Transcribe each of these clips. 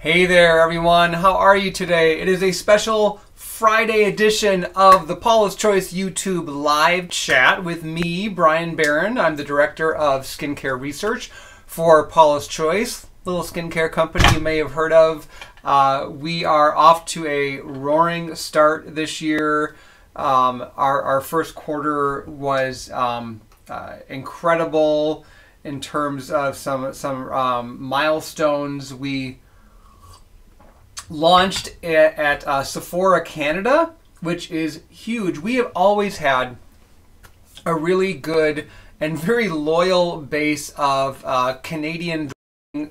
Hey there, everyone. How are you today? It is a special Friday edition of the Paula's Choice YouTube live chat with me, Bryan Barron. I'm the director of skincare research for Paula's Choice, little skincare company you may have heard of. Uh, we are off to a roaring start this year. Um, our, our first quarter was um, uh, incredible in terms of some some um, milestones. We launched at, uh, Sephora Canada, which is huge. We have always had a really good and very loyal base of uh, Canadian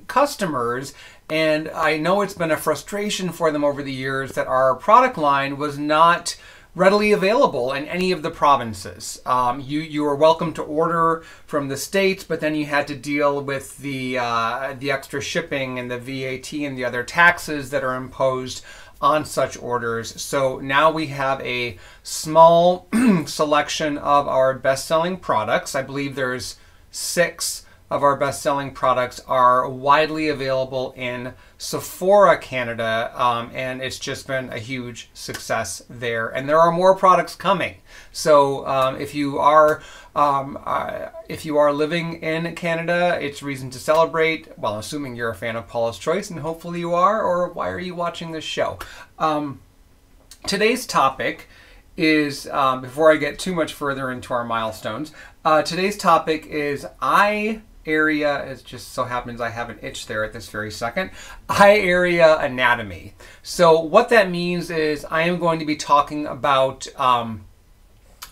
customers. And I know it's been a frustration for them over the years that our product line was not readily available in any of the provinces. Um, you you were welcome to order from the states, but then you had to deal with the uh, the extra shipping and the VAT and the other taxes that are imposed on such orders. So now we have a small selection of our best-selling products. I believe there's six of our best-selling products are widely available in Sephora Canada, um, and it's just been a huge success there. And there are more products coming. So um, if you are um, uh, if you are living in Canada, it's reason to celebrate. Well, assuming you're a fan of Paula's Choice, and hopefully you are. Or why are you watching this show? Um, today's topic is um, before I get too much further into our milestones. Uh, today's topic is eye area, it just so happens I have an itch there at this very second, eye area anatomy. So what that means is I am going to be talking about um,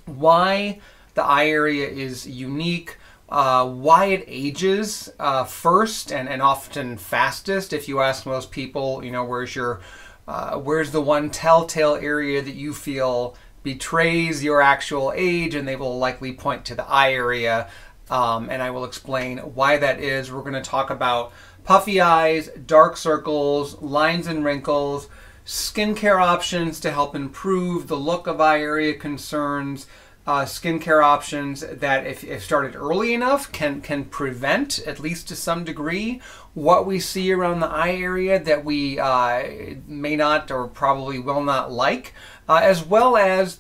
why the eye area is unique, uh, why it ages uh, first and, and often fastest. If you ask most people, you know, where's your, uh, where's the one telltale area that you feel betrays your actual age, and they will likely point to the eye area um, and I will explain why that is. We're going to talk about puffy eyes, dark circles, lines and wrinkles, skincare options to help improve the look of eye area concerns, uh, skincare options that, if, if, started early enough, can can prevent at least to some degree what we see around the eye area that we uh, may not or probably will not like, uh, as well as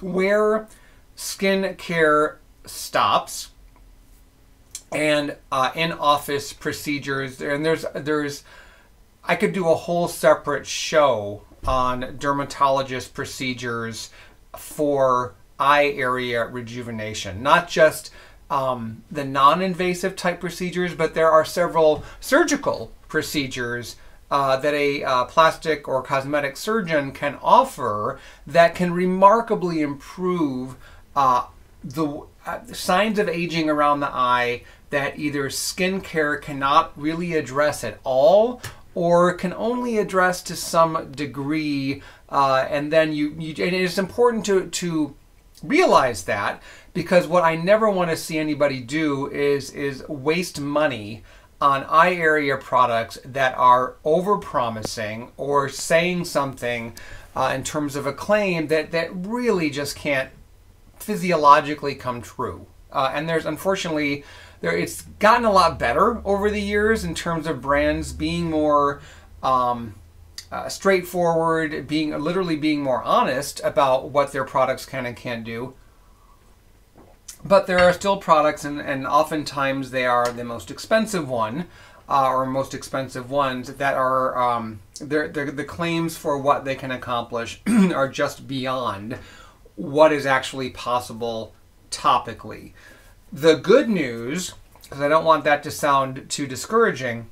where skincare stops and uh, in-office procedures. And there's there's I could do a whole separate show on dermatologist procedures for eye area rejuvenation, not just um, the non-invasive type procedures, but there are several surgical procedures uh, that a uh, plastic or cosmetic surgeon can offer that can remarkably improve uh, the uh, signs of aging around the eye that either skincare cannot really address at all or can only address to some degree. Uh, and then you, you, and it's important to, to realize that because what I never want to see anybody do is, is waste money on eye area products that are over promising or saying something uh, in terms of a claim that, that really just can't physiologically come true. Uh, and there's unfortunately there it's gotten a lot better over the years in terms of brands being more um, uh, straightforward, being literally being more honest about what their products can and can't do. But there are still products, and, and oftentimes they are the most expensive one, uh, or most expensive ones that are um, they're, they're, the claims for what they can accomplish are just beyond what is actually possible topically. The good news, because I don't want that to sound too discouraging,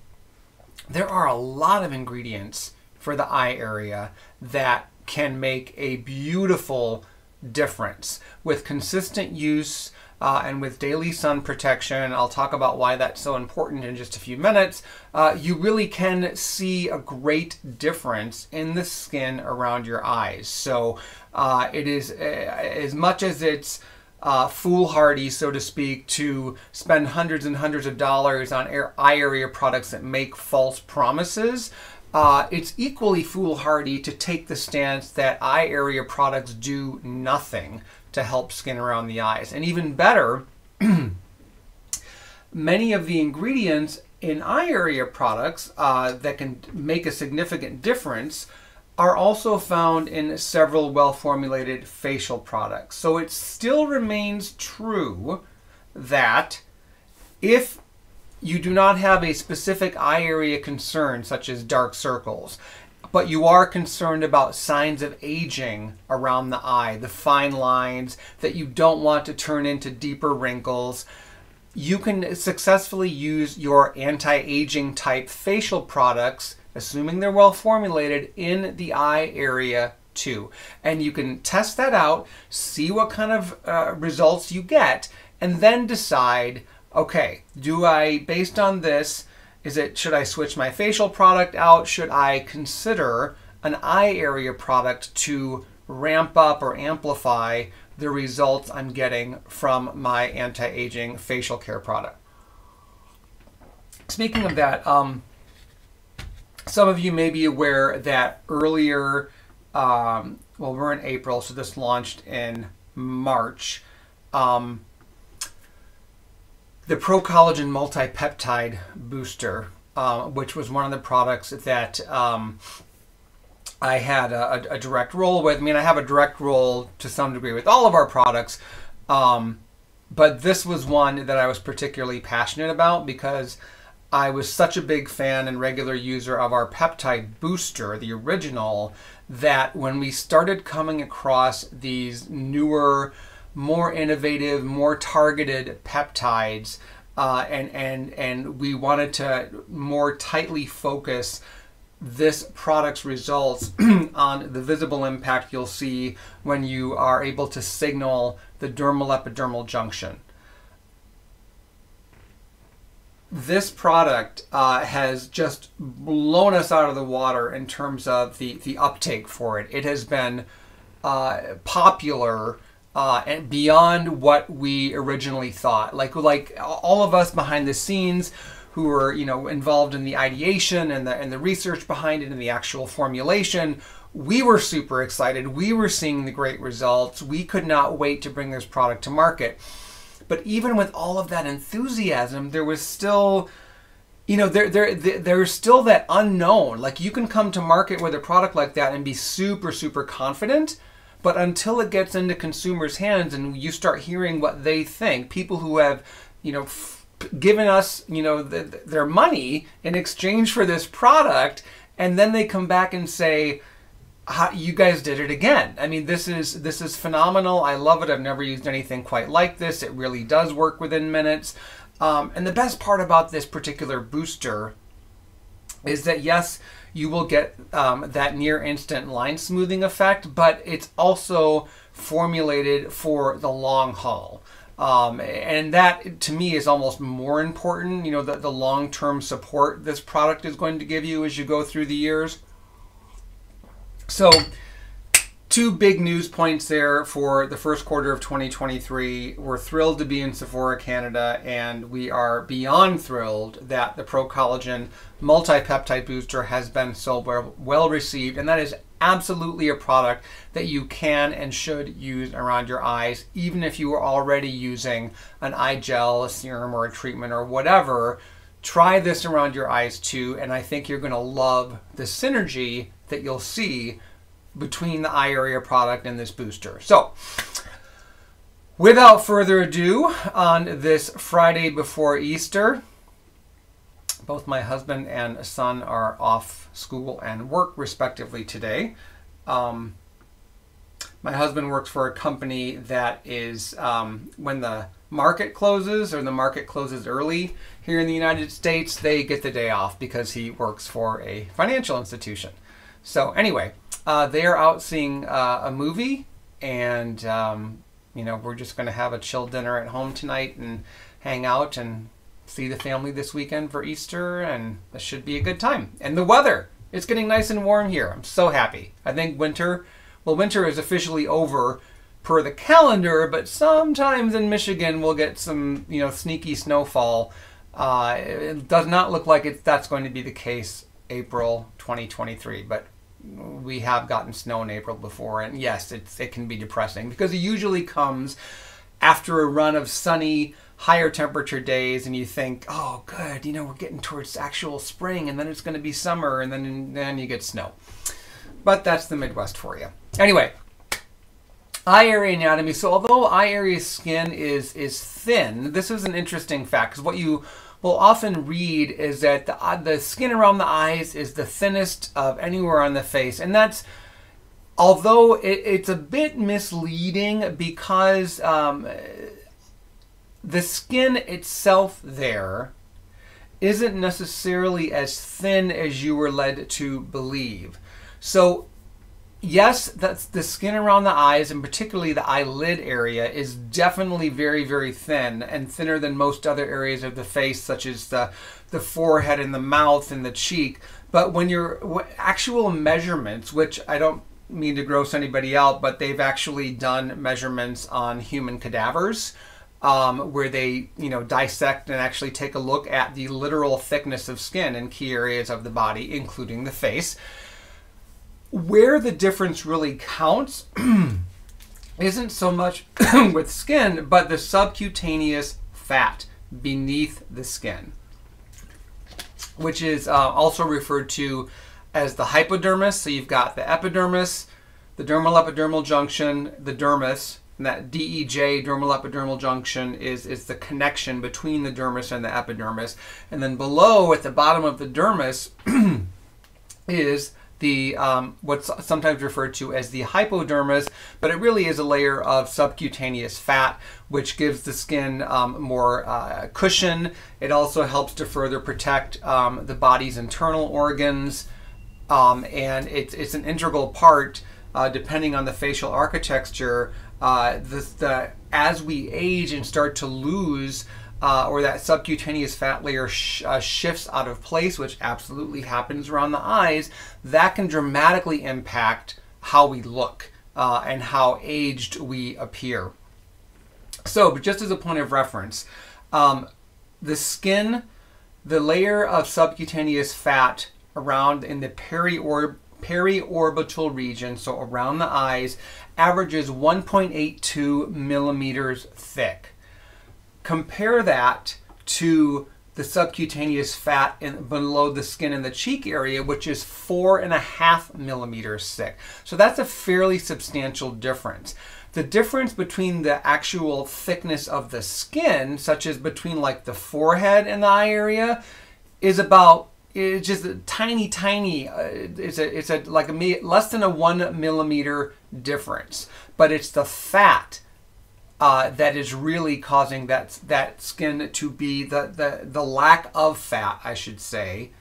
there are a lot of ingredients for the eye area that can make a beautiful difference with consistent use uh, and with daily sun protection. I'll talk about why that's so important in just a few minutes. Uh, you really can see a great difference in the skin around your eyes. So uh, it is uh, as much as it's uh, foolhardy, so to speak, to spend hundreds and hundreds of dollars on area products that make false promises. Uh, it's equally foolhardy to take the stance that eye area products do nothing to help skin around the eyes. And even better, many of the ingredients in eye area products uh, that can make a significant difference are also found in several well formulated facial products. So it still remains true that if you do not have a specific eye area concern, such as dark circles, but you are concerned about signs of aging around the eye, the fine lines that you don't want to turn into deeper wrinkles, you can successfully use your anti aging type facial products, assuming they're well formulated, in the eye area too. And you can test that out, see what kind of uh, results you get, and then decide okay, do I, based on this, is it should I switch my facial product out? Should I consider an eye area product to ramp up or amplify the results I'm getting from my anti-aging facial care product? Speaking of that, um, some of you may be aware that earlier, um, well, we're in April, so this launched in March. Um, the Pro-Collagen Multipeptide Booster, uh, which was one of the products that um, I had a, a, direct role with. I mean, I have a direct role to some degree with all of our products, um, but this was one that I was particularly passionate about because I was such a big fan and regular user of our peptide booster, the original, that when we started coming across these newer more innovative, more targeted peptides, uh, and and and we wanted to more tightly focus this product's results on the visible impact you'll see when you are able to signal the dermal epidermal junction. This product uh, has just blown us out of the water in terms of the, the uptake for it. It has been uh, popular uh, and beyond what we originally thought. Like like all of us behind the scenes who were you know involved in the ideation and the and the research behind it and the actual formulation. We were super excited. We were seeing the great results. We could not wait to bring this product to market. But even with all of that enthusiasm, there was still you know there, there there's still that unknown. Like you can come to market with a product like that and be super super confident but until it gets into consumers' hands and you start hearing what they think, people who have, you know, given us, you know, th- their money in exchange for this product, and then they come back and say, you guys did it again. I mean, this is this is phenomenal. I love it. I've never used anything quite like this. It really does work within minutes. Um, and the best part about this particular booster is that yes, you will get um, that near instant line smoothing effect, but it's also formulated for the long haul. Um, and that to me is almost more important, you know, the, the long term support this product is going to give you as you go through the years. So, two big news points there for the first quarter of 2023. We're thrilled to be in Sephora Canada, and we are beyond thrilled that the Pro Collagen multi-peptide booster has been so well received, and that is absolutely a product that you can and should use around your eyes, even if you are already using an eye gel, a serum, or a treatment, or whatever. Try this around your eyes too, and I think you're going to love the synergy that you'll see between the eye area product and this booster. So, without further ado, on this Friday before Easter, both my husband and son are off school and work respectively today. Um, my husband works for a company that is um, when the market closes or the market closes early here in the United States, they get the day off because he works for a financial institution. So, anyway, uh, they are out seeing uh, a movie, and um, you know we're just going to have a chill dinner at home tonight and hang out and see the family this weekend for Easter, and this should be a good time. And the weather, it's getting nice and warm here. I'm so happy. I think winter, well, winter is officially over per the calendar, but sometimes in Michigan we'll get some, you know, sneaky snowfall. Uh, it does not look like it, that's going to be the case April 2023, but we have gotten snow in April before, and yes, it can be depressing because it usually comes after a run of sunny, higher temperature days and you think, oh, good, you know, we're getting towards actual spring and then it's going to be summer and then, then you get snow. But that's the Midwest for you. Anyway, eye area anatomy. So although eye area skin is, is thin, this is an interesting fact because what you will often read is that the, uh, the skin around the eyes is the thinnest of anywhere on the face. And that's although it, it's a bit misleading because um, the skin itself there isn't necessarily as thin as you were led to believe. So yes, that's the skin around the eyes and particularly the eyelid area is definitely very, very thin and thinner than most other areas of the face, such as the, the forehead and the mouth and the cheek. But when you're actual measurements, which I don't mean to gross anybody out, but they've actually done measurements on human cadavers. Um, where they, you know, dissect and actually take a look at the literal thickness of skin in key areas of the body, including the face where the difference really counts isn't so much with skin, but the subcutaneous fat beneath the skin, which is uh, also referred to as the hypodermis. So you've got the epidermis, the dermal epidermal junction, the dermis, and that DEJ, dermal epidermal junction, is, is the connection between the dermis and the epidermis. And then below, at the bottom of the dermis, is the um, what's sometimes referred to as the hypodermis, but it really is a layer of subcutaneous fat, which gives the skin um, more uh, cushion. It also helps to further protect um, the body's internal organs, um, and it's it's an integral part, uh, depending on the facial architecture. Uh, the, the as we age and start to lose uh, or that subcutaneous fat layer sh uh, shifts out of place, which absolutely happens around the eyes, that can dramatically impact how we look uh, and how aged we appear. So, but just as a point of reference, um, the skin, the layer of subcutaneous fat around in the periorb periorbital region, so around the eyes, averages 1.82 millimeters thick. Compare that to the subcutaneous fat in, below the skin in the cheek area, which is four and a half millimeters thick. So that's a fairly substantial difference. The difference between the actual thickness of the skin, such as between like the forehead and the eye area, is about it's just a tiny, tiny. Uh, it's a it's a like a me less than a one millimeter difference, but it's the fat uh, that is really causing that that skin to be the, the the lack of fat, I should say,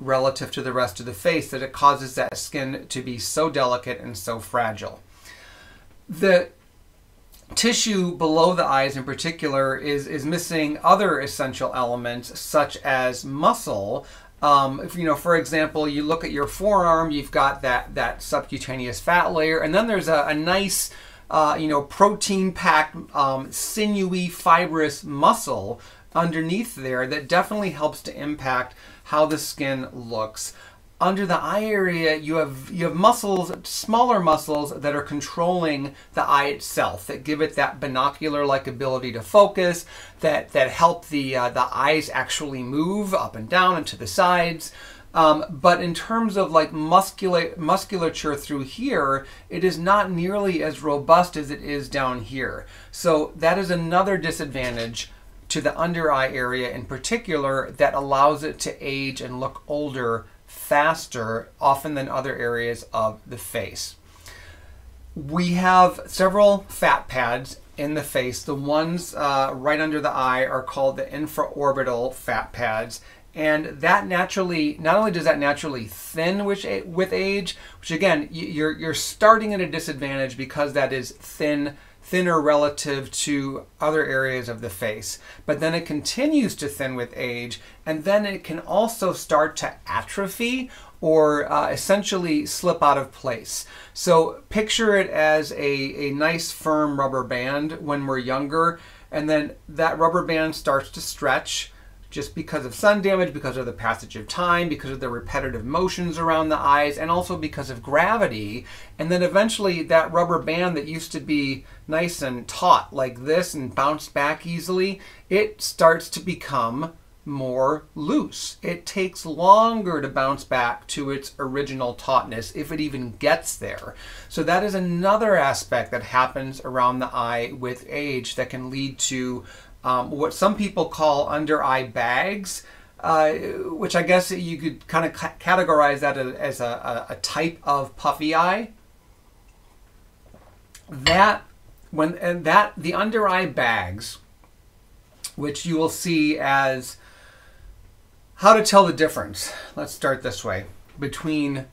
relative to the rest of the face, that it causes that skin to be so delicate and so fragile. The tissue below the eyes in particular is is missing other essential elements such as muscle um, if you know for example you look at your forearm you've got that that subcutaneous fat layer and then there's a, a nice uh, you know, protein-packed, um, sinewy, fibrous muscle underneath there that definitely helps to impact how the skin looks. Under the eye area, you have you have muscles, smaller muscles that are controlling the eye itself, that give it that binocular-like ability to focus, that that help the uh, the eyes actually move up and down and to the sides. Um, but in terms of like muscula- musculature through here, it is not nearly as robust as it is down here. So that is another disadvantage to the under eye area in particular that allows it to age and look older faster often than other areas of the face. We have several fat pads in the face. The ones uh, right under the eye are called the infraorbital fat pads and that naturally not only does that naturally thin with, with age which again you're you're starting at a disadvantage because that is thin thinner relative to other areas of the face. But then it continues to thin with age and then it can also start to atrophy or uh, essentially slip out of place. So picture it as a, a nice firm rubber band when we're younger and then that rubber band starts to stretch just because of sun damage, because of the passage of time, because of the repetitive motions around the eyes, and also because of gravity. And then eventually, that rubber band that used to be nice and taut like this and bounced back easily, it starts to become more loose. It takes longer to bounce back to its original tautness if it even gets there. So that is another aspect that happens around the eye with age that can lead to um, what some people call under eye bags. Uh, which I guess you could kind of ca- categorize that as a, a, type of puffy eye. That when and that the under eye bags, which you will see as how to tell the difference. Let's start this way between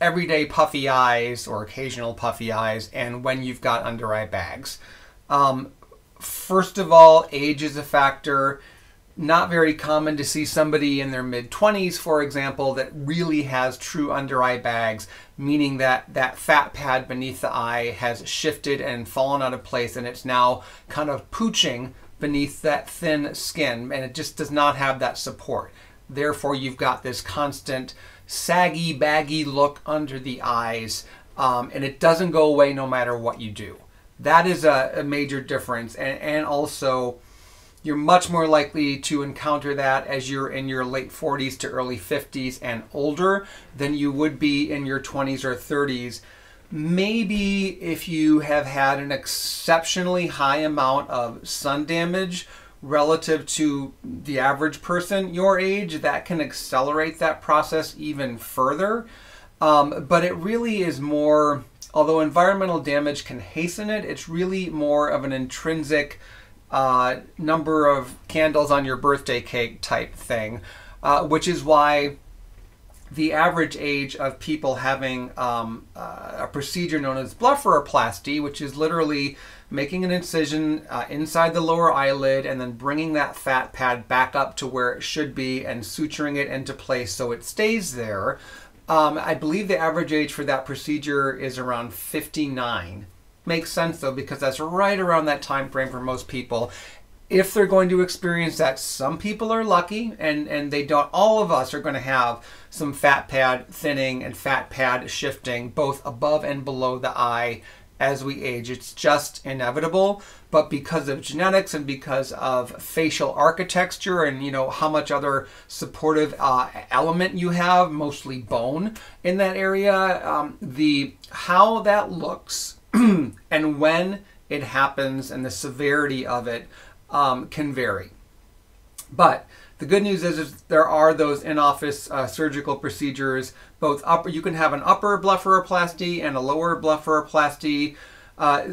everyday puffy eyes or occasional puffy eyes and when you've got under eye bags. Um, first of all, age is a factor. Not very common to see somebody in their mid 20s, for example, that really has true under eye bags, meaning that that fat pad beneath the eye has shifted and fallen out of place and it's now kind of pooching beneath that thin skin and it just does not have that support. Therefore, you've got this constant saggy, baggy look under the eyes um, and it doesn't go away no matter what you do. That is a, a major difference. And, and also, you're much more likely to encounter that as you're in your late 40s to early 50s and older than you would be in your 20s or 30s Maybe if you have had an exceptionally high amount of sun damage relative to the average person your age, that can accelerate that process even further. Um, but it really is more, although environmental damage can hasten it, it's really more of an intrinsic uh, number of candles on your birthday cake type thing, uh, which is why the average age of people having um, uh, a procedure known as blepharoplasty, which is literally making an incision uh, inside the lower eyelid and then bringing that fat pad back up to where it should be and suturing it into place so it stays there. Um, I believe the average age for that procedure is around 59. Makes sense though because that's right around that time frame for most people. If they're going to experience that some people are lucky and and they don't all of us are going to have some fat pad thinning and fat pad shifting both above and below the eye as we age. It's just inevitable but because of genetics and because of facial architecture and you know how much other supportive uh, element you have mostly bone in that area um, the how that looks and when it happens and the severity of it um, can vary. But the good news is, is there are those in-office uh, surgical procedures. Both upper, you can have an upper blepharoplasty and a lower blepharoplasty. Uh,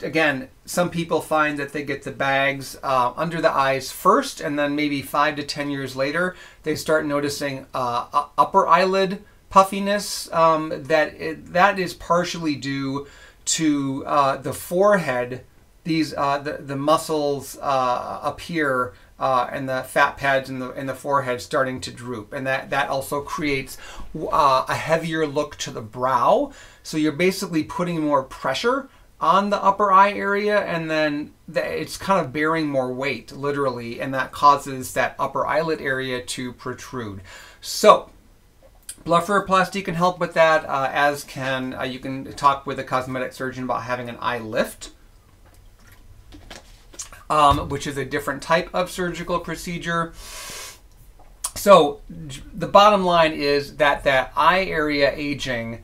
again, some people find that they get the bags uh, under the eyes first, and then maybe five to ten years later, they start noticing uh, upper eyelid puffiness. Um, that it, that is partially due to uh, the forehead these uh, the the muscles uh, up here uh, and the fat pads in the in the forehead starting to droop, and that that also creates a heavier look to the brow. So you're basically putting more pressure on the upper eye area, and then the, it's kind of bearing more weight, literally, and that causes that upper eyelid area to protrude. So Blepharoplasty can help with that, uh, as can uh, you can talk with a cosmetic surgeon about having an eye lift um, which is a different type of surgical procedure. So the bottom line is that that eye area aging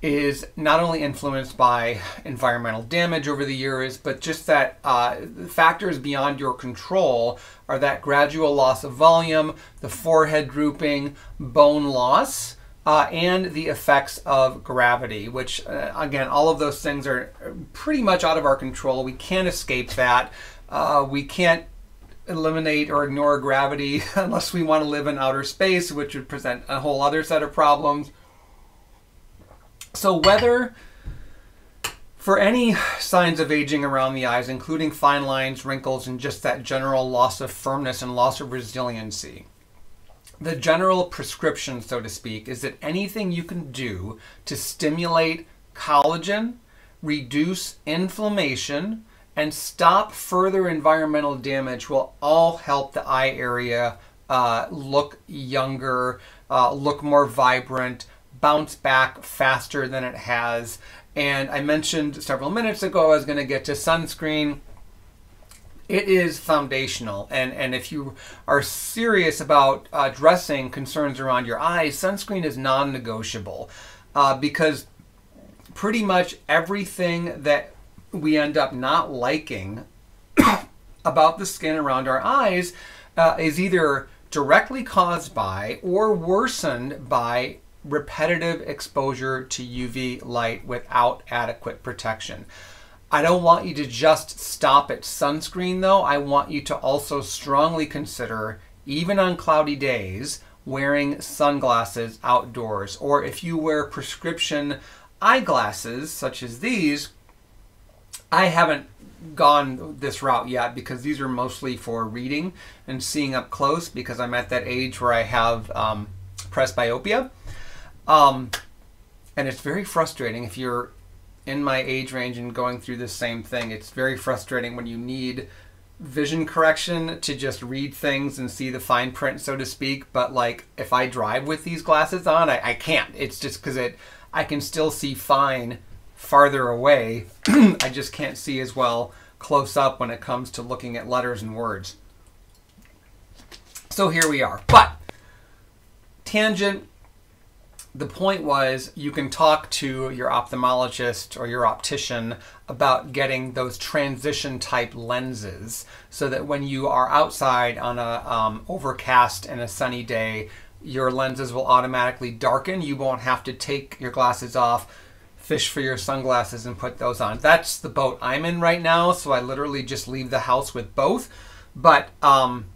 is not only influenced by environmental damage over the years, but just that uh, factors beyond your control are that gradual loss of volume, the forehead drooping, bone loss, uh, and the effects of gravity, which, uh, again, all of those things are pretty much out of our control. We can't escape that. Uh, we can't eliminate or ignore gravity unless we want to live in outer space, which would present a whole other set of problems. So, whether for any signs of aging around the eyes, including fine lines, wrinkles, and just that general loss of firmness and loss of resiliency, the general prescription, so to speak, is that anything you can do to stimulate collagen, reduce inflammation, and stop further environmental damage will all help the eye area uh, look younger, uh, look more vibrant, bounce back faster than it has. And I mentioned several minutes ago I was going to get to sunscreen. It is foundational, and, and if you are serious about addressing concerns around your eyes, sunscreen is non negotiable uh, because pretty much everything that we end up not liking about the skin around our eyes uh, is either directly caused by or worsened by repetitive exposure to UV light without adequate protection. I don't want you to just stop at sunscreen though. I want you to also strongly consider, even on cloudy days, wearing sunglasses outdoors. Or if you wear prescription eyeglasses, such as these, I haven't gone this route yet because these are mostly for reading and seeing up close because I'm at that age where I have um, presbyopia. Um, and it's very frustrating if you're in my age range and going through the same thing. It's very frustrating when you need vision correction to just read things and see the fine print, so to speak. But like if I drive with these glasses on, I, I can't. It's just because it I can still see fine farther away. I just can't see as well close up when it comes to looking at letters and words. So here we are. But tangent the point was you can talk to your ophthalmologist or your optician about getting those transition type lenses so that when you are outside on a um, overcast and a sunny day your lenses will automatically darken. You won't have to take your glasses off fish for your sunglasses and put those on. That's the boat i'm in right now so i literally just leave the house with both. But um,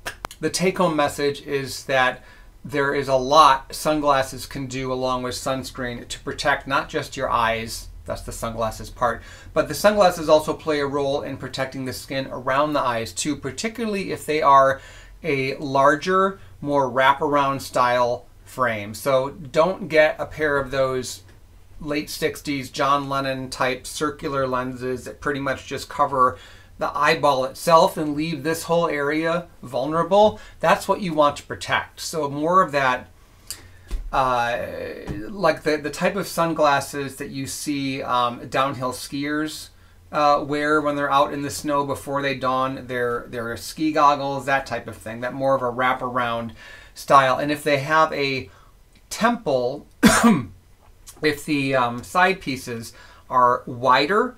the take home message is that there is a lot sunglasses can do along with sunscreen to protect not just your eyes, that's the sunglasses part, but the sunglasses also play a role in protecting the skin around the eyes too, particularly if they are a larger, more wraparound style frame. So don't get a pair of those late 60s John Lennon type circular lenses that pretty much just cover the eyeball itself and leave this whole area vulnerable, that's what you want to protect. So more of that, uh, like the, the type of sunglasses that you see um, downhill skiers uh, wear when they're out in the snow before they don their, their ski goggles, that type of thing, that more of a wraparound style. And if they have a temple, if the um, side pieces are wider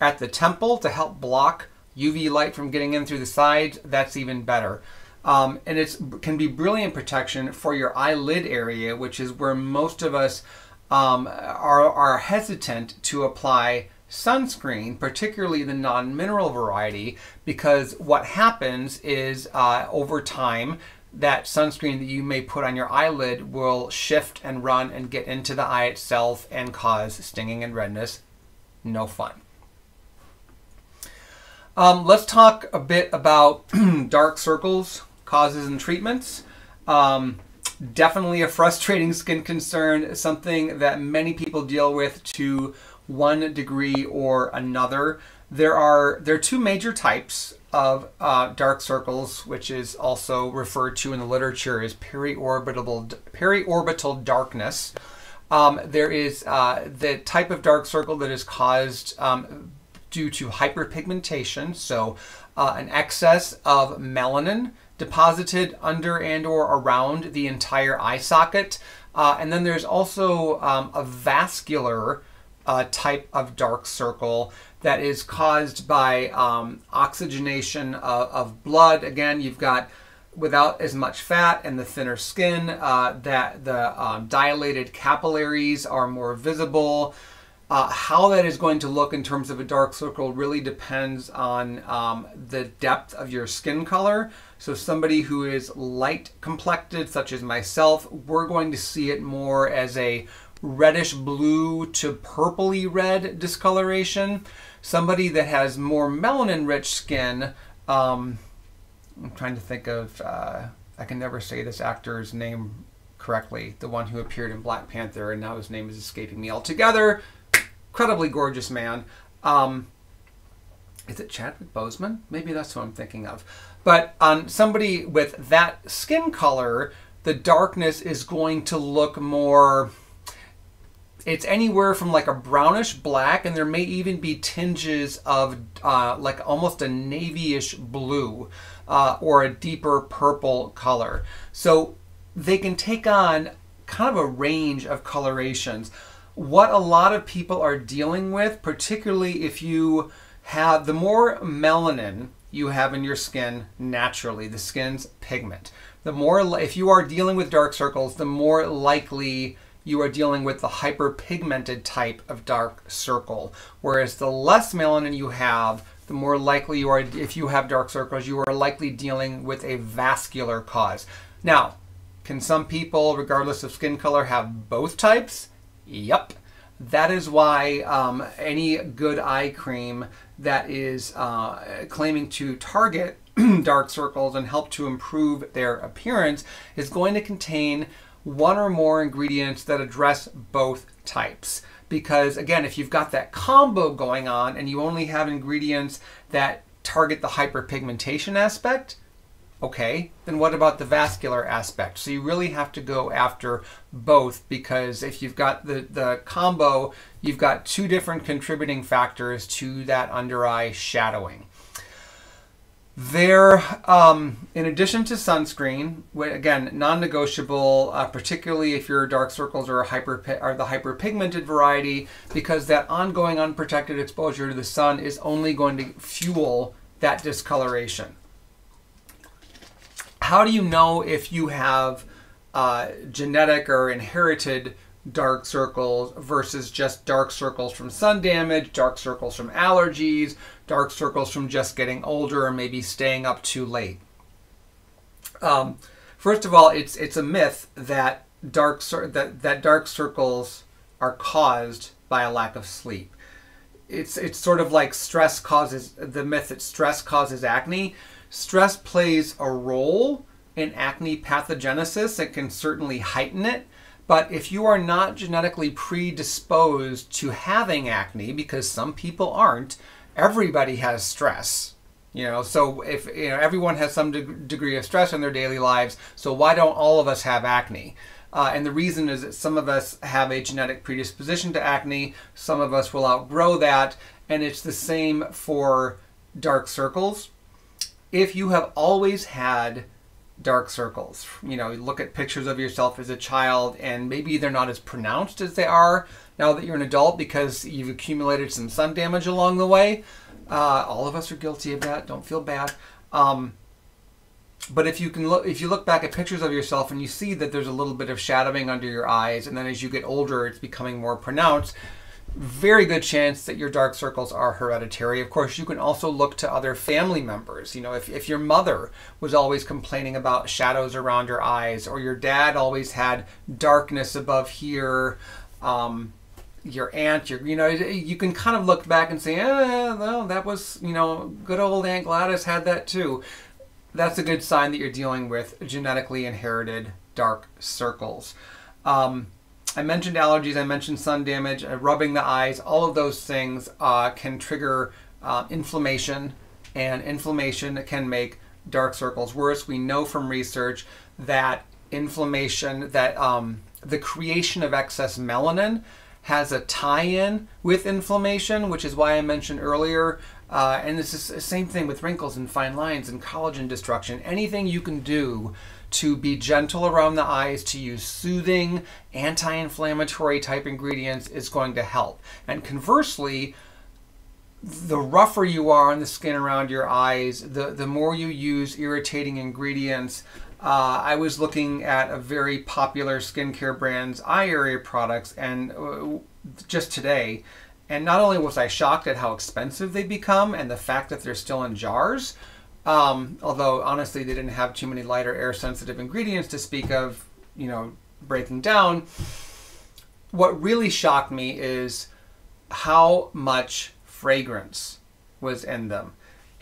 at the temple to help block UV light from getting in through the sides, that's even better. Um, and it can be brilliant protection for your eyelid area, which is where most of us um, are, are hesitant to apply sunscreen, particularly the non-mineral variety, because what happens is uh, over time, that sunscreen that you may put on your eyelid will shift and run and get into the eye itself and cause stinging and redness. No fun. Um, let's talk a bit about dark circles, causes, and treatments. Um, definitely a frustrating skin concern, something that many people deal with to one degree or another. There are there are two major types of uh, dark circles, which is also referred to in the literature as periorbital periorbital darkness. Um, there is uh, the type of dark circle that is caused um, due to hyperpigmentation, so uh, an excess of melanin deposited under and or around the entire eye socket. Uh, and then there's also um, a vascular uh, type of dark circle that is caused by um, oxygenation of, of, blood. Again, you've got without as much fat and the thinner skin, uh, that the um, dilated capillaries are more visible. Uh, how that is going to look in terms of a dark circle really depends on um, the depth of your skin color. So somebody who is light complected, such as myself, we're going to see it more as a reddish blue to purpley red discoloration. Somebody that has more melanin rich skin, um, I'm trying to think of, uh, I can never say this actor's name correctly, the one who appeared in Black Panther and now his name is escaping me altogether incredibly gorgeous man. Um, is it Chadwick Boseman? Maybe that's who I'm thinking of. But on somebody with that skin color, the darkness is going to look more it's anywhere from like a brownish black and there may even be tinges of uh, like almost a navyish blue uh, or a deeper purple color so they can take on kind of a range of colorations what a lot of people are dealing with particularly if you have the more melanin you have in your skin naturally the skin's pigment the more if you are dealing with dark circles the more likely you are dealing with the hyperpigmented type of dark circle. Whereas the less melanin you have, the more likely you are, if you have dark circles, you are likely dealing with a vascular cause. Now, can some people, regardless of skin color, have both types? Yep. That is why um, any good eye cream that is uh, claiming to target dark circles and help to improve their appearance is going to contain one or more ingredients that address both types. Because again, if you've got that combo going on and you only have ingredients that target the hyperpigmentation aspect, okay, then what about the vascular aspect? So you really have to go after both because if you've got the, the combo, you've got two different contributing factors to that under eye shadowing. There, um, in addition to sunscreen, again, non-negotiable, uh, particularly if your dark circles are, hyper, are the hyperpigmented variety, because that ongoing unprotected exposure to the sun is only going to fuel that discoloration. How do you know if you have uh, genetic or inherited dark circles versus just dark circles from sun damage, dark circles from allergies, dark circles from just getting older or maybe staying up too late. Um, first of all, it's it's a myth that dark that that dark circles are caused by a lack of sleep. It's it's sort of like stress causes the myth that stress causes acne. Stress plays a role in acne pathogenesis. It can certainly heighten it. But if you are not genetically predisposed to having acne, because some people aren't, everybody has stress. You know, so if you know everyone has some de- degree of stress in their daily lives, so why don't all of us have acne? Uh, and the reason is that some of us have a genetic predisposition to acne, some of us will outgrow that, and it's the same for dark circles. If you have always had dark circles, you know, you look at pictures of yourself as a child, and maybe they're not as pronounced as they are now that you're an adult because you've accumulated some sun damage along the way. Uh, all of us are guilty of that. Don't feel bad. Um, but if you can look, if you look back at pictures of yourself and you see that there's a little bit of shadowing under your eyes, and then as you get older, it's becoming more pronounced. Very good chance that your dark circles are hereditary. Of course, you can also look to other family members. You know, if, if your mother was always complaining about shadows around her eyes, or your dad always had darkness above here, um, your aunt, your you know, you can kind of look back and say, eh, well, that was you know, good old Aunt Gladys had that too. That's a good sign that you're dealing with genetically inherited dark circles. Um, I mentioned allergies, I mentioned sun damage, uh, rubbing the eyes. All of those things uh, can trigger uh, inflammation, and inflammation can make dark circles worse. We know from research that inflammation, that um, the creation of excess melanin has a tie-in with inflammation, which is why I mentioned earlier. Uh, and this is the same thing with wrinkles and fine lines and collagen destruction. Anything you can do to be gentle around the eyes, to use soothing, anti-inflammatory type ingredients is going to help. And conversely, the rougher you are on the skin around your eyes, the, the more you use irritating ingredients, uh, I was looking at a very popular skincare brand's eye area products, and uh, just today, and not only was I shocked at how expensive they become and the fact that they're still in jars, um, although honestly they didn't have too many lighter air sensitive ingredients to speak of, you know, breaking down. What really shocked me is how much fragrance was in them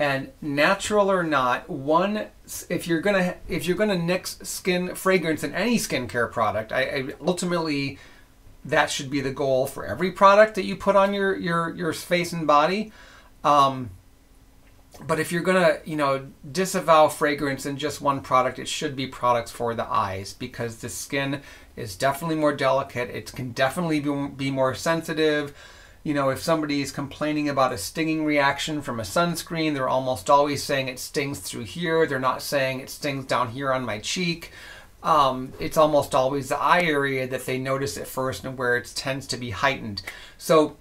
and natural or not one if you're gonna if you're gonna mix skin fragrance in any skincare product I, I, ultimately that should be the goal for every product that you put on your your your face and body um, but if you're gonna, you know, disavow fragrance in just one product, it should be products for the eyes because the skin is definitely more delicate. It can definitely be, more sensitive. You know, if somebody is complaining about a stinging reaction from a sunscreen, they're almost always saying it stings through here. They're not saying it stings down here on my cheek. Um, it's almost always the eye area that they notice it first and where it tends to be heightened. So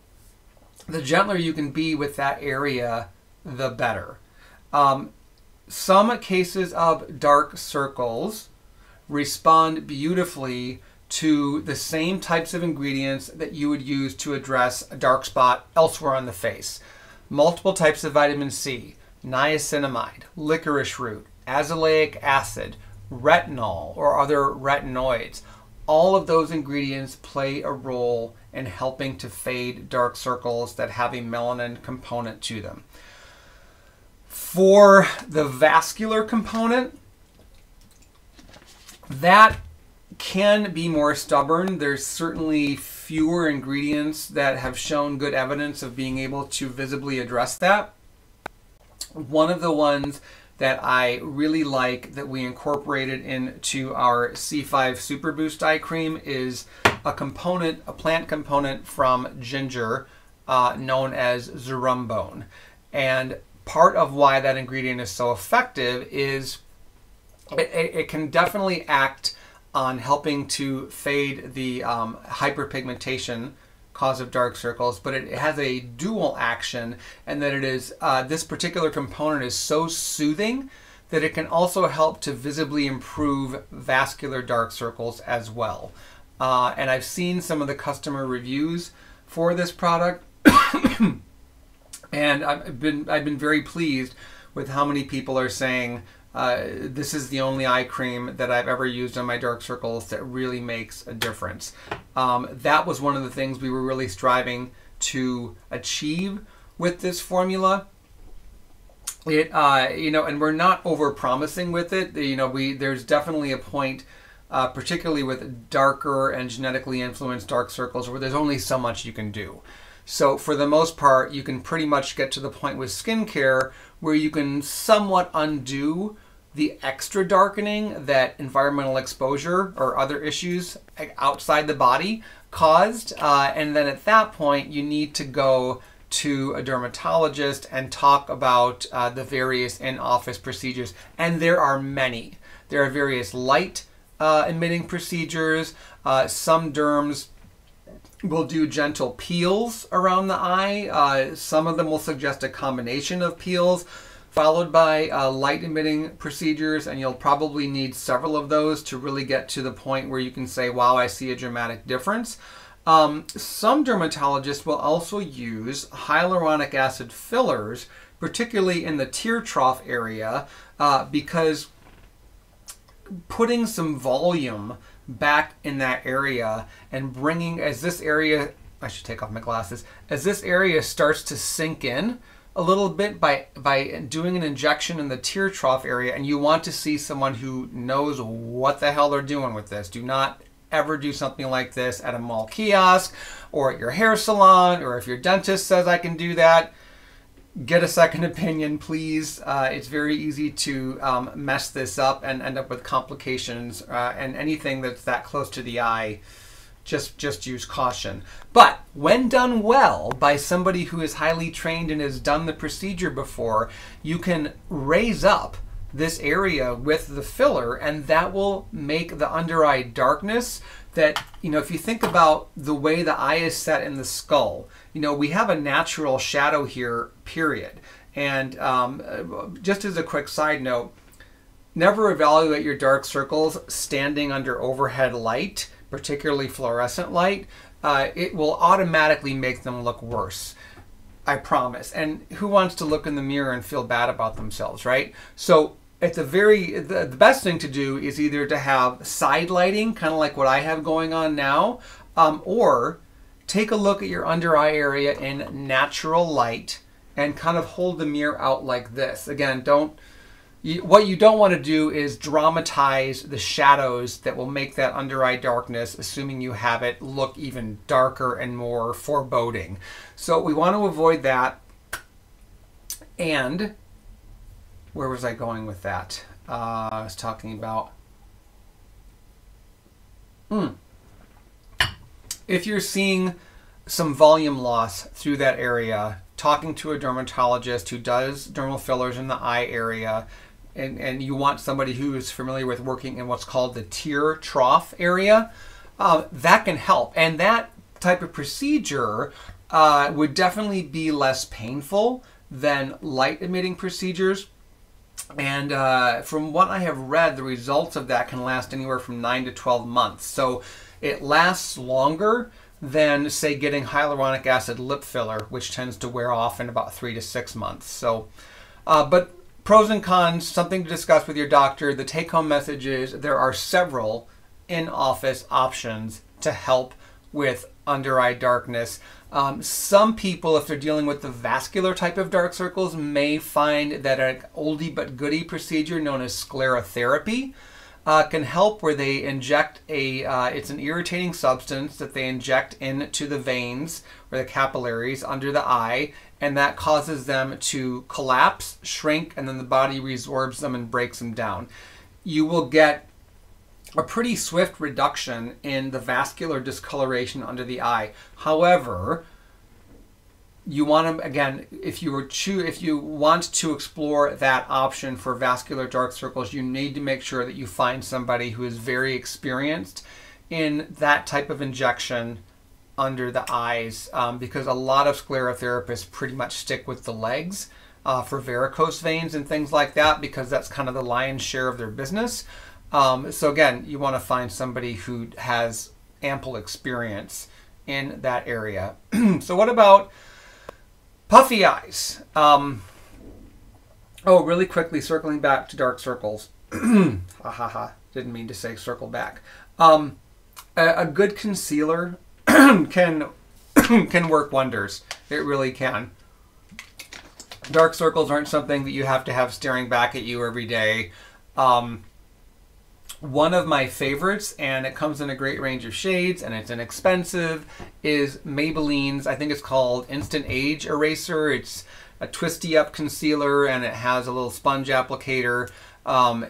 the gentler you can be with that area, the better. Um, some cases of dark circles respond beautifully to the same types of ingredients that you would use to address a dark spot elsewhere on the face. Multiple types of vitamin C, niacinamide, licorice root, azelaic acid, retinol, or other retinoids. All of those ingredients play a role in helping to fade dark circles that have a melanin component to them. For the vascular component, that can be more stubborn. There's certainly fewer ingredients that have shown good evidence of being able to visibly address that. One of the ones that I really like that we incorporated into our C5 Super Boost Eye Cream is a component, a plant component from ginger uh, known as zerumbone. And part of why that ingredient is so effective is it, it can definitely act on helping to fade the um, hyperpigmentation cause of dark circles, but it has a dual action, and that it is uh, this particular component is so soothing that it can also help to visibly improve vascular dark circles as well. Uh, and I've seen some of the customer reviews for this product. and I've been I've been very pleased with how many people are saying uh, this is the only eye cream that I've ever used on my dark circles that really makes a difference. Um, that was one of the things we were really striving to achieve with this formula. It uh, you know, and we're not over promising with it. You know, we there's definitely a point. Uh, particularly with darker and genetically influenced dark circles, where there's only so much you can do. So for the most part, you can pretty much get to the point with skincare where you can somewhat undo the extra darkening that environmental exposure or other issues outside the body caused. Uh, and then at that point, you need to go to a dermatologist and talk about uh, the various in office procedures. And there are many. There are various light uh, emitting procedures. Uh, some derms will do gentle peels around the eye. Uh, some of them will suggest a combination of peels followed by uh, light emitting procedures and you'll probably need several of those to really get to the point where you can say wow I see a dramatic difference. Um, some dermatologists will also use hyaluronic acid fillers particularly in the tear trough area uh, because putting some volume back in that area and bringing as this area I should take off my glasses as this area starts to sink in a little bit by by doing an injection in the tear trough area and you want to see someone who knows what the hell they're doing with this. Do not ever do something like this at a mall kiosk or at your hair salon or if your dentist says I can do that get a second opinion, please. Uh, it's very easy to um, mess this up and end up with complications. Uh, and anything that's that close to the eye, just just use caution. But when done well by somebody who is highly trained and has done the procedure before, you can raise up this area with the filler, and that will make the under eye darkness. That you know, if you think about the way the eye is set in the skull you know, we have a natural shadow here, period. And um, just as a quick side note, never evaluate your dark circles standing under overhead light, particularly fluorescent light. Uh, it will automatically make them look worse. I promise. And who wants to look in the mirror and feel bad about themselves, right? So at the very the, the best thing to do is either to have side lighting, kind of like what I have going on now, um, or take a look at your under eye area in natural light and kind of hold the mirror out like this. Again, don't you, what you don't want to do is dramatize the shadows that will make that under eye darkness, assuming you have it, look even darker and more foreboding. So we want to avoid that. And where was I going with that? Uh, I was talking about. Hmm. If you're seeing some volume loss through that area, talking to a dermatologist who does dermal fillers in the eye area, and, and you want somebody who is familiar with working in what's called the tear trough area, uh, that can help. And that type of procedure uh, would definitely be less painful than light emitting procedures. And uh, from what I have read, the results of that can last anywhere from 9 to 12 months. So it lasts longer than, say, getting hyaluronic acid lip filler, which tends to wear off in about 3 to 6 months. So, uh, but pros and cons, something to discuss with your doctor. The take home message is there are several in office options to help with under eye darkness. Um, some people, if they're dealing with the vascular type of dark circles, may find that an oldie but goodie procedure known as sclerotherapy uh, can help where they inject a, uh, it's an irritating substance that they inject into the veins or the capillaries under the eye, and that causes them to collapse, shrink, and then the body resorbs them and breaks them down. You will get a pretty swift reduction in the vascular discoloration under the eye. However, you want to again if you were cho- if you want to explore that option for vascular dark circles you need to make sure that you find somebody who is very experienced in that type of injection under the eyes um, because a lot of sclerotherapists pretty much stick with the legs uh, for varicose veins and things like that because that's kind of the lion's share of their business um, so again, you want to find somebody who has ample experience in that area. so what about puffy eyes? Um, oh, really quickly, circling back to dark circles. ha ha ha! Didn't mean to say circle back. Um, a, a good concealer can can work wonders. It really can. Dark circles aren't something that you have to have staring back at you every day. Um, one of my favorites, and it comes in a great range of shades, and it's inexpensive, is Maybelline's, I think it's called Instant Age Eraser. It's a twisty up concealer, and it has a little sponge applicator. Um,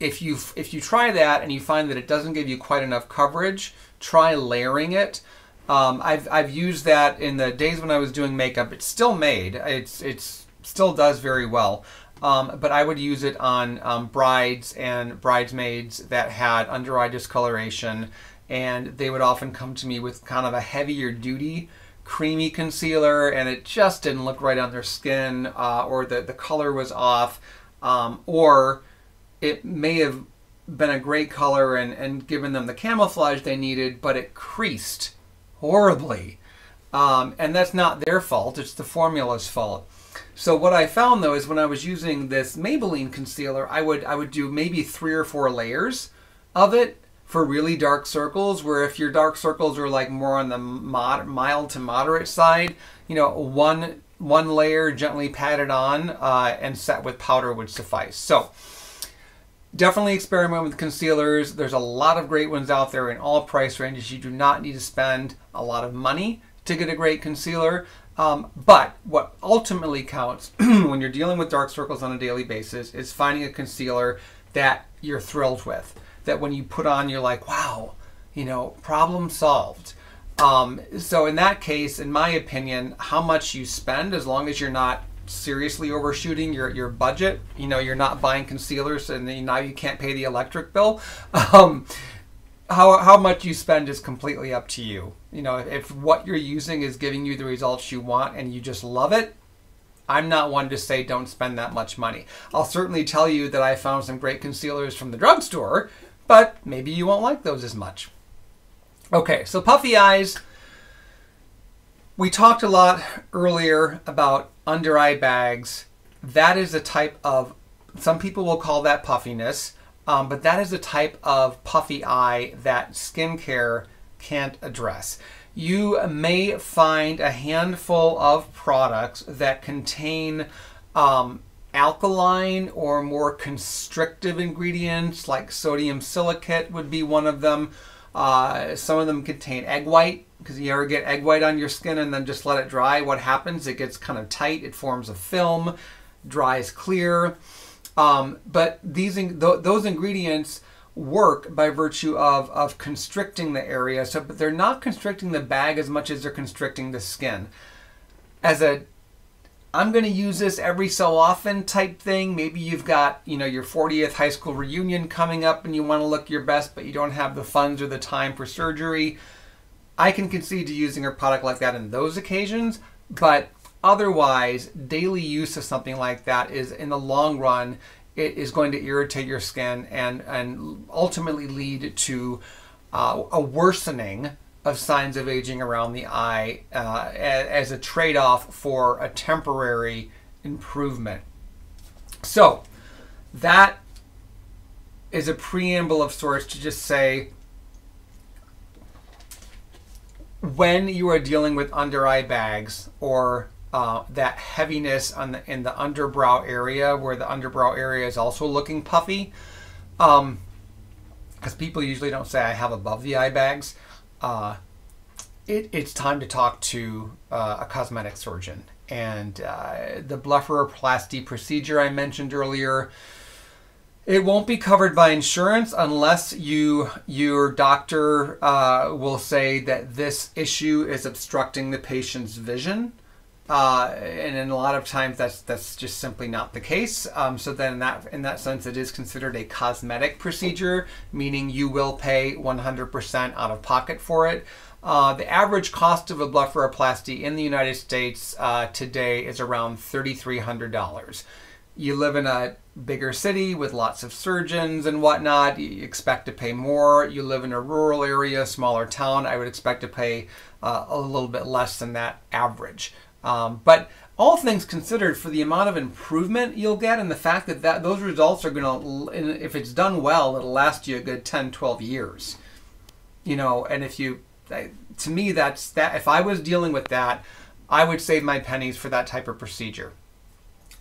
if you if you try that and you find that it doesn't give you quite enough coverage, try layering it. Um, I've I've used that in the days when I was doing makeup. It's still made. It's it's still does very well. Um, but I would use it on um, brides and bridesmaids that had under eye discoloration, and they would often come to me with kind of a heavier duty creamy concealer, and it just didn't look right on their skin, uh, or the, the color was off, um, or it may have been a great color and, and given them the camouflage they needed, but it creased horribly. Um, and that's not their fault, it's the formula's fault. So what I found though is when I was using this Maybelline concealer, I would I would do maybe three or four layers of it for really dark circles. Where if your dark circles are like more on the mod, mild to moderate side, you know, one one layer gently patted on uh, and set with powder would suffice. So definitely experiment with concealers. There's a lot of great ones out there in all price ranges. You do not need to spend a lot of money to get a great concealer. Um, but what ultimately counts when you're dealing with dark circles on a daily basis is finding a concealer that you're thrilled with. That when you put on, you're like, wow, you know, problem solved. Um, so in that case, in my opinion, how much you spend, as long as you're not seriously overshooting your, your budget, you know, you're not buying concealers and now you can't pay the electric bill. Um, how, how much you spend is completely up to you. You know, if what you're using is giving you the results you want and you just love it, I'm not one to say don't spend that much money. I'll certainly tell you that I found some great concealers from the drugstore, but maybe you won't like those as much. Okay, so puffy eyes. We talked a lot earlier about under eye bags. That is a type of, some people will call that puffiness. Um, but that is a type of puffy eye that skincare can't address. You may find a handful of products that contain um, alkaline or more constrictive ingredients, like sodium silicate would be one of them. Uh, some of them contain egg white because you ever get egg white on your skin and then just let it dry. What happens? It gets kind of tight, it forms a film, dries clear. Um, but these th- those ingredients work by virtue of, of constricting the area. So, but they're not constricting the bag as much as they're constricting the skin. As a I'm going to use this every so often type thing. Maybe you've got, you know, your 40th high school reunion coming up and you want to look your best, but you don't have the funds or the time for surgery. I can concede to using a product like that in those occasions, but otherwise, daily use of something like that is in the long run, it is going to irritate your skin and, and ultimately lead to uh, a worsening of signs of aging around the eye uh, as a trade off for a temporary improvement. So, that is a preamble of sorts to just say when you are dealing with under eye bags or uh, that heaviness on the, in the underbrow area where the underbrow area is also looking puffy because um, people usually don't say I have above the eye bags uh, it, it's time to talk to uh, a cosmetic surgeon. And uh, the blepharoplasty procedure I mentioned earlier, it won't be covered by insurance unless you your doctor uh, will say that this issue is obstructing the patient's vision. Uh, and in a lot of times that's that's just simply not the case. Um, so then in that in that sense, it is considered a cosmetic procedure, meaning you will pay 100% out of pocket for it. Uh, the average cost of a blepharoplasty in the United States uh, today is around $3,300. You live in a bigger city with lots of surgeons and whatnot, you expect to pay more. You live in a rural area, smaller town, I would expect to pay uh, a little bit less than that average. Um, but all things considered, for the amount of improvement you'll get and the fact that, that those results are going to, if it's done well, it'll last you a good 10, 12 years. You know, and if you to me, that's that. If I was dealing with that, I would save my pennies for that type of procedure.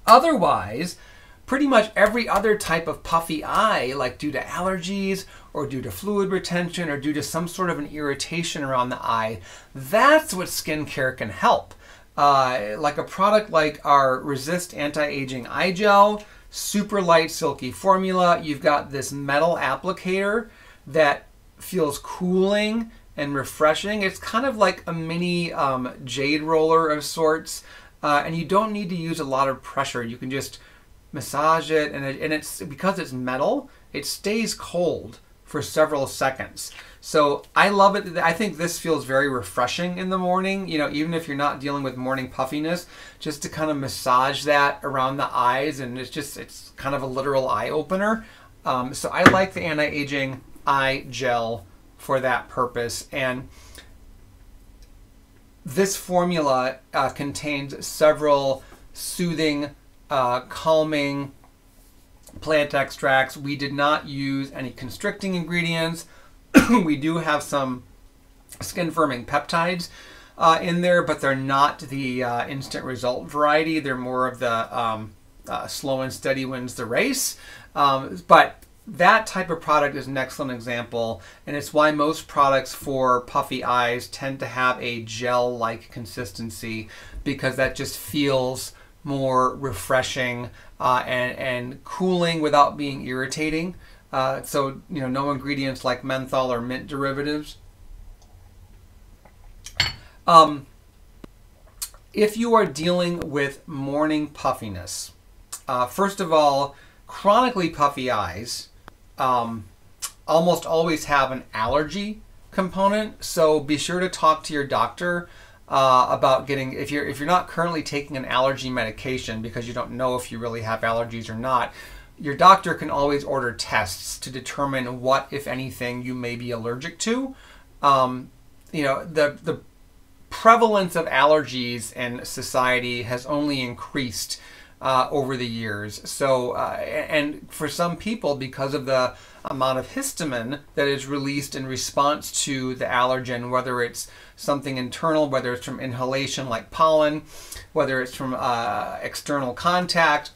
Otherwise, pretty much every other type of puffy eye, like due to allergies or due to fluid retention or due to some sort of an irritation around the eye, that's what skincare can help. Uh, like a product like our Resist Anti-Aging Eye Gel, super light silky formula. You've got this metal applicator that feels cooling and refreshing. It's kind of like a mini um, jade roller of sorts, uh, and you don't need to use a lot of pressure. You can just massage it, and, it, and it's because it's metal, it stays cold for several seconds. So I love it. I think this feels very refreshing in the morning. You know, even if you're not dealing with morning puffiness, just to kind of massage that around the eyes, and it's just it's kind of a literal eye opener. Um, so I like the anti-aging eye gel for that purpose. And this formula uh, contains several soothing, uh, calming plant extracts. We did not use any constricting ingredients. we do have some skin firming peptides uh, in there, but they're not the uh, instant result variety. They're more of the um, uh, slow and steady wins the race. Um, but that type of product is an excellent example, and it's why most products for puffy eyes tend to have a gel like consistency because that just feels more refreshing uh, and, and cooling without being irritating. Uh, so, you know, no ingredients like menthol or mint derivatives. Um, if you are dealing with morning puffiness, uh, first of all, chronically puffy eyes um, almost always have an allergy component. So be sure to talk to your doctor uh, about getting if you're if you're not currently taking an allergy medication because you don't know if you really have allergies or not. Your doctor can always order tests to determine what, if anything, you may be allergic to. Um, you know the the prevalence of allergies in society has only increased uh, over the years. So, uh, and for some people, because of the amount of histamine that is released in response to the allergen, whether it's something internal, whether it's from inhalation like pollen, whether it's from uh, external contact,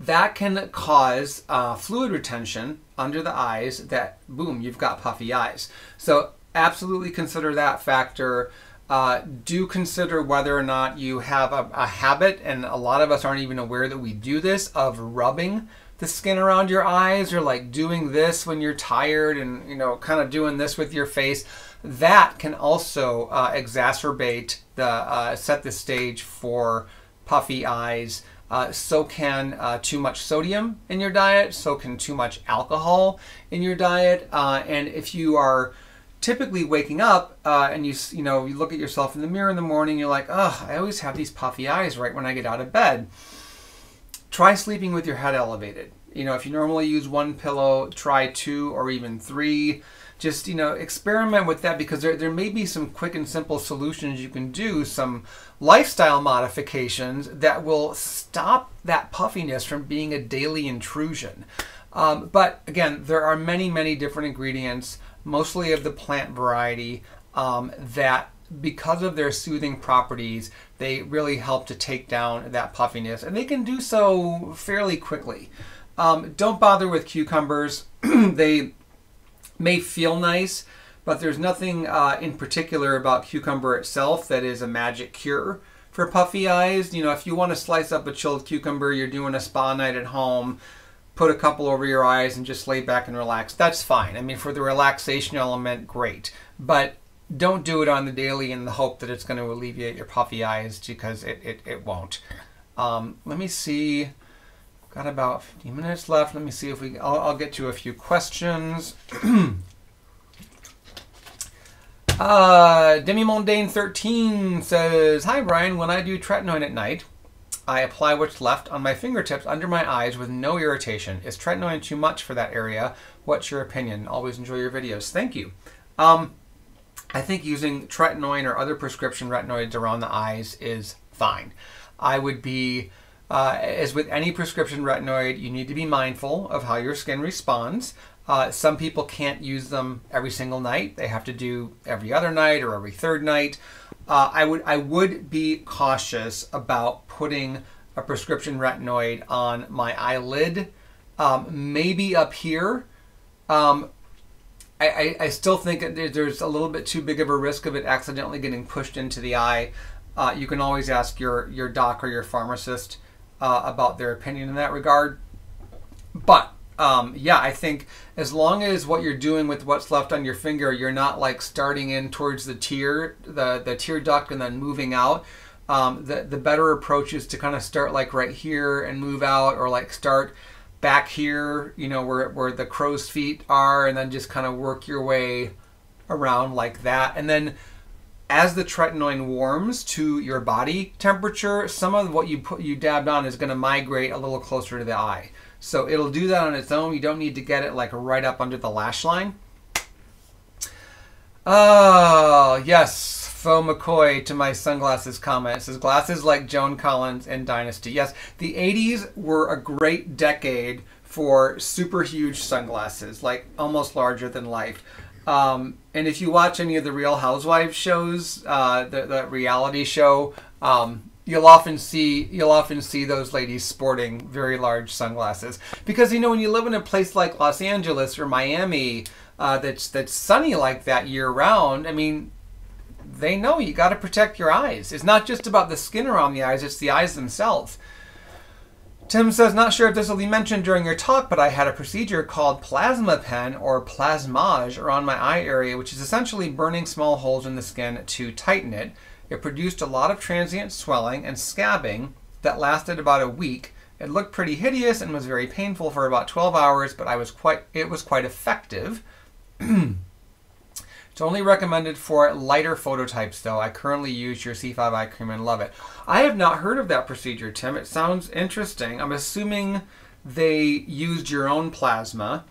that can cause uh, fluid retention under the eyes that, boom, you've got puffy eyes. So absolutely consider that factor. uh, do consider whether or not you have a, a, habit, and a lot of us aren't even aware that we do this, of rubbing the skin around your eyes or like doing this when you're tired and, you know, kind of doing this with your face. That can also uh, exacerbate the, uh, set the stage for puffy eyes. Uh, so can uh, too much sodium in your diet. So can too much alcohol in your diet. Uh, and if you are typically waking up uh, and you you know you look at yourself in the mirror in the morning, you're like, oh, I always have these puffy eyes right when I get out of bed. Try sleeping with your head elevated. You know, if you normally use one pillow, try two or even three. Just, you know, experiment with that because there, there may be some quick and simple solutions you can do, some lifestyle modifications that will stop that puffiness from being a daily intrusion. Um, but again, there are many, many different ingredients mostly of the plant variety, um, that because of their soothing properties, they really help to take down that puffiness, and they can do so fairly quickly. Um, don't bother with cucumbers. they may feel nice, but there's nothing uh, in particular about cucumber itself that is a magic cure for puffy eyes. You know, if you want to slice up a chilled cucumber, you're doing a spa night at home, put a couple over your eyes and just lay back and relax. That's fine. I mean, for the relaxation element, great. But don't do it on the daily in the hope that it's going to alleviate your puffy eyes because it, it, it won't. Um, let me see. Got about 15 minutes left. Let me see if we. I'll, I'll get to a few questions. uh, Demi Mondane 13 says, "Hi Bryan. When I do tretinoin at night, I apply what's left on my fingertips under my eyes with no irritation. Is tretinoin too much for that area? What's your opinion? Always enjoy your videos. Thank you. Um, I think using tretinoin or other prescription retinoids around the eyes is fine. I would be, uh, as with any prescription retinoid, you need to be mindful of how your skin responds. Uh, some people can't use them every single night. They have to do every other night or every third night. Uh, I would I would be cautious about putting a prescription retinoid on my eyelid, um, maybe up here. Um, I, I, I, still think there's a little bit too big of a risk of it accidentally getting pushed into the eye. Uh, you can always ask your your doc or your pharmacist uh, about their opinion in that regard. But um, yeah, I think as long as what you're doing with what's left on your finger, you're not like starting in towards the tear, the the tear duct, and then moving out. Um, the the better approach is to kind of start like right here and move out, or like start back here, you know, where where the crow's feet are, and then just kind of work your way around like that, and then as the tretinoin warms to your body temperature, some of what you put you dabbed on is going to migrate a little closer to the eye. So it'll do that on its own. You don't need to get it like right up under the lash line. Oh, yes. Faux McCoy to my sunglasses comment. It says glasses like Joan Collins and Dynasty. Yes, the 80s were a great decade for super huge sunglasses, like almost larger than life. Um, and if you watch any of the Real Housewives shows, uh, the, the reality show, um, you'll often see you'll often see those ladies sporting very large sunglasses because you know when you live in a place like Los Angeles or Miami uh, that's that's sunny like that year round. I mean, they know you got to protect your eyes. It's not just about the skin around the eyes; it's the eyes themselves. Tim says, not sure if this will be mentioned during your talk, but I had a procedure called plasma pen or plasmage around my eye area, which is essentially burning small holes in the skin to tighten it. It produced a lot of transient swelling and scabbing that lasted about a week. It looked pretty hideous and was very painful for about 12 hours, but I was quite it was quite effective. it's only recommended for lighter phototypes though. I currently use your C5 eye cream and love it. I have not heard of that procedure, Tim. It sounds interesting. I'm assuming they used your own plasma.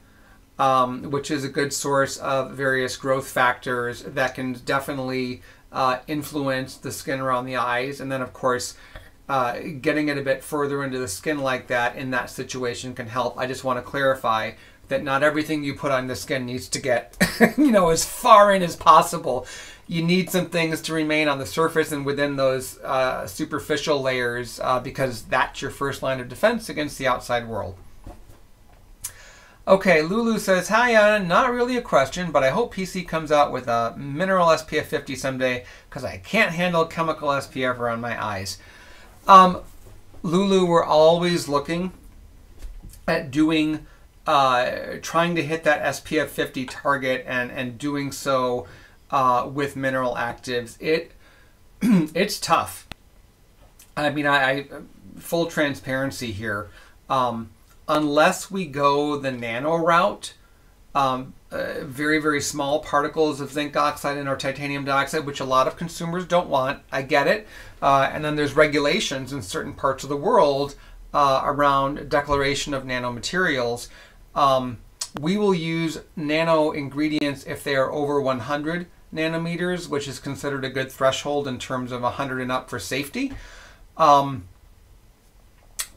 Um, which is a good source of various growth factors that can definitely uh, influence the skin around the eyes. And then, of course, uh, getting it a bit further into the skin like that in that situation can help. I just want to clarify that not everything you put on the skin needs to get, you know, as far in as possible. You need some things to remain on the surface and within those uh, superficial layers uh, because that's your first line of defense against the outside world. Okay, Lulu says, Hi, Anna. Not really a question, but I hope PC comes out with a mineral SPF 50 someday because I can't handle chemical SPF around my eyes. Um, Lulu, we're always looking at doing, uh, trying to hit that SPF 50 target and, and doing so uh, with mineral actives. It It's tough. I mean, I, I full transparency here. Um, unless we go the nano route, um, uh, very, very small particles of zinc oxide and or titanium dioxide, which a lot of consumers don't want. I get it. Uh, and then there's regulations in certain parts of the world uh, around declaration of nanomaterials. Um, we will use nano ingredients if they are over 100 nanometers, which is considered a good threshold in terms of 100 and up for safety. Um,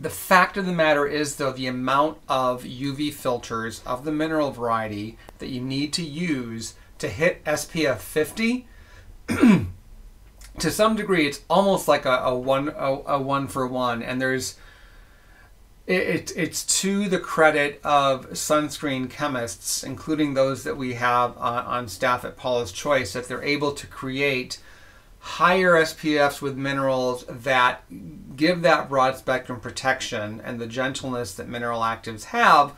the fact of the matter is, though, the amount of UV filters of the mineral variety that you need to use to hit SPF 50, to some degree, it's almost like a, a one a, a, one for one. And there's it, it, it's to the credit of sunscreen chemists, including those that we have on, on staff at Paula's Choice, that they're able to create higher SPFs with minerals that give that broad spectrum protection and the gentleness that mineral actives have,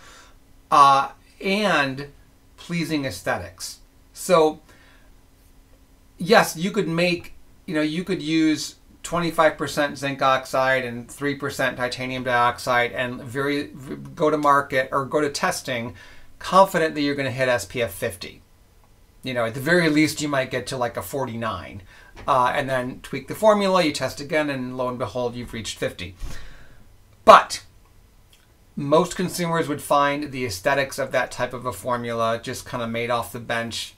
uh, and pleasing aesthetics. So, yes, you could make, you know, you could use 25% zinc oxide and 3% titanium dioxide and very go to market or go to testing confident that you're going to hit SPF 50. You know, at the very least, you might get to like a 49 uh, and then tweak the formula, you test again, and lo and behold, you've reached 50. But most consumers would find the aesthetics of that type of a formula just kind of made off the bench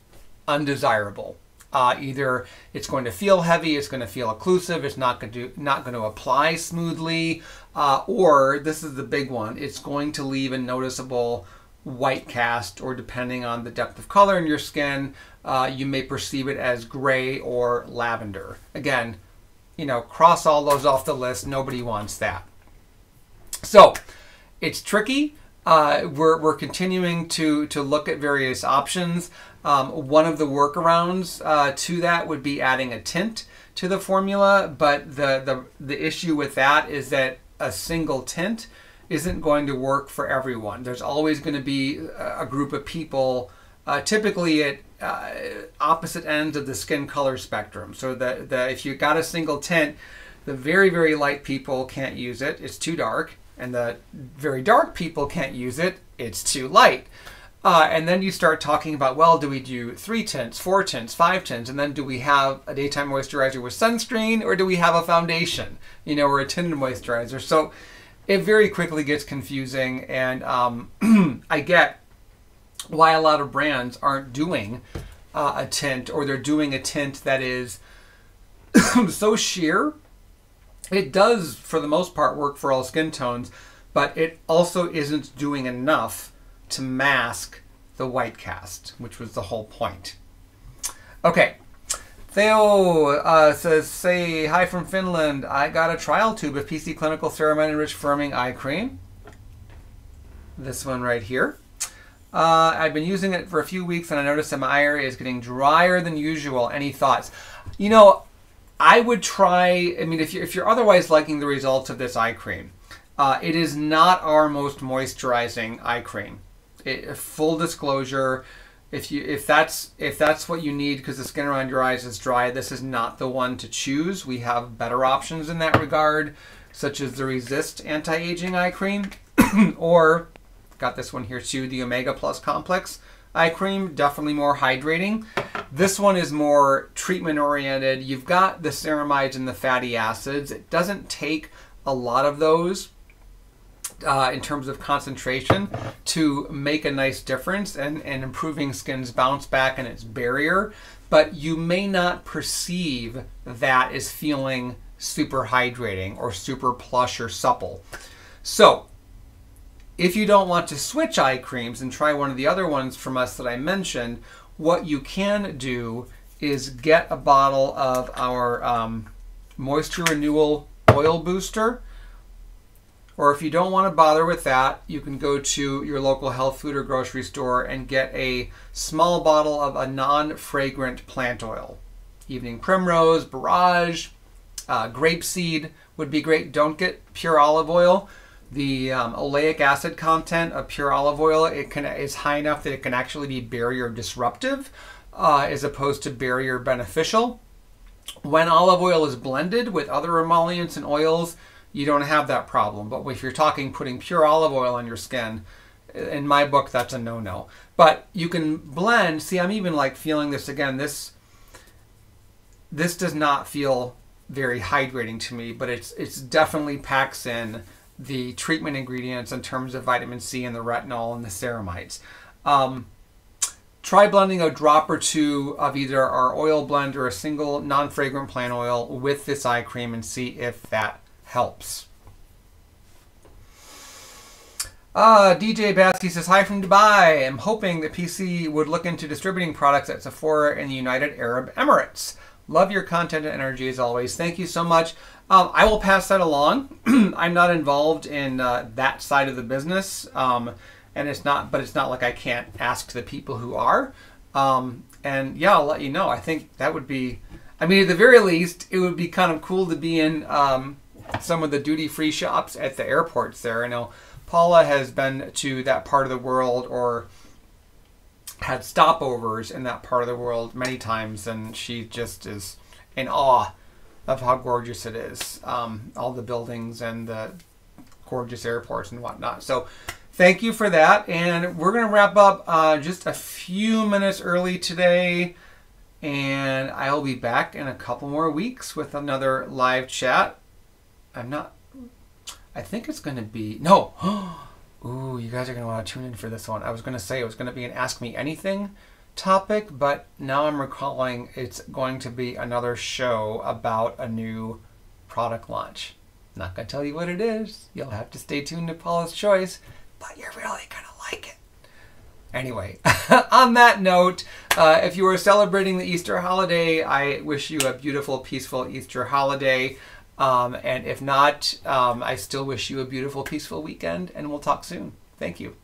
undesirable. Uh, either it's going to feel heavy, it's going to feel occlusive, it's not going to not going to apply smoothly, uh, or this is the big one, it's going to leave a noticeable white cast, or depending on the depth of color in your skin, uh, you may perceive it as gray or lavender. Again, you know, cross all those off the list. Nobody wants that. So it's tricky. Uh, we're, we're continuing to, to look at various options. Um, one of the workarounds uh, to that would be adding a tint to the formula, but the, the, the issue with that is that a single tint isn't going to work for everyone. There's always going to be a group of people, uh, typically at uh, opposite ends of the skin color spectrum. So the, the if you got a single tint, the very very light people can't use it; it's too dark, and the very dark people can't use it; it's too light. Uh, and then you start talking about, well, do we do three tints, four tints, five tints, and then do we have a daytime moisturizer with sunscreen, or do we have a foundation, you know, or a tinted moisturizer? So it very quickly gets confusing, and um, I get why a lot of brands aren't doing uh, a tint or they're doing a tint that is so sheer. It does, for the most part, work for all skin tones, but it also isn't doing enough to mask the white cast, which was the whole point. Okay, Theo uh, says, say hi from Finland. I got a trial tube of PC Clinical Ceramide Enriched Firming Eye Cream. This one right here. Uh, I've been using it for a few weeks and I noticed that my eye area is getting drier than usual. Any thoughts? You know, I would try, I mean, if you're, if you're otherwise liking the results of this eye cream, uh, it is not our most moisturizing eye cream. It, full disclosure, if you if that's if that's what you need because the skin around your eyes is dry, this is not the one to choose. We have better options in that regard, such as the Resist Anti-Aging Eye Cream, or Got this one here too, the Omega Plus Complex eye cream, definitely more hydrating. This one is more treatment oriented. You've got the ceramides and the fatty acids. It doesn't take a lot of those uh, in terms of concentration to make a nice difference and, and improving skin's bounce back and its barrier. But you may not perceive that as feeling super hydrating or super plush or supple. So if you don't want to switch eye creams and try one of the other ones from us that I mentioned, what you can do is get a bottle of our um, Moisture Renewal Oil Booster Or if you don't want to bother with that, you can go to your local health food or grocery store and get a small bottle of a non fragrant plant oil. Evening primrose, borage, uh, grapeseed would be great. Don't get pure olive oil. The um, oleic acid content of pure olive oil it can, is high enough that it can actually be barrier disruptive uh, as opposed to barrier beneficial. When olive oil is blended with other emollients and oils, you don't have that problem. But if you're talking putting pure olive oil on your skin, in my book, that's a no-no. But you can blend. See, I'm even like feeling this again. This this does not feel very hydrating to me, but it's it's definitely packs in the treatment ingredients in terms of vitamin C and the retinol and the ceramides. Um, try blending a drop or two of either our oil blend or a single non-fragrant plant oil with this eye cream and see if that helps. Uh, DJ Batsky says, Hi from Dubai. I'm hoping that PC would look into distributing products at Sephora in the United Arab Emirates. Love your content and energy as always. Thank you so much. Um, I will pass that along. I'm not involved in uh, that side of the business, um, and it's not. But it's not like I can't ask the people who are. Um, and yeah, I'll let you know. I think that would be. I mean, at the very least, it would be kind of cool to be in um, some of the duty-free shops at the airports there. I know Paula has been to that part of the world or had stopovers in that part of the world many times, and she just is in awe of how gorgeous it is. Um, all the buildings and the gorgeous airports and whatnot. So, thank you for that. And we're going to wrap up uh, just a few minutes early today. And I'll be back in a couple more weeks with another live chat. I'm not, I think it's going to be, no. Ooh, you guys are going to want to tune in for this one. I was going to say it was going to be an Ask Me Anything topic, but now I'm recalling it's going to be another show about a new product launch. Not going to tell you what it is. You'll have to stay tuned to Paula's Choice, but you're really going to like it. Anyway, on that note, uh, if you are celebrating the Easter holiday, I wish you a beautiful, peaceful Easter holiday. Um, and if not, um, I still wish you a beautiful, peaceful weekend, and we'll talk soon. Thank you.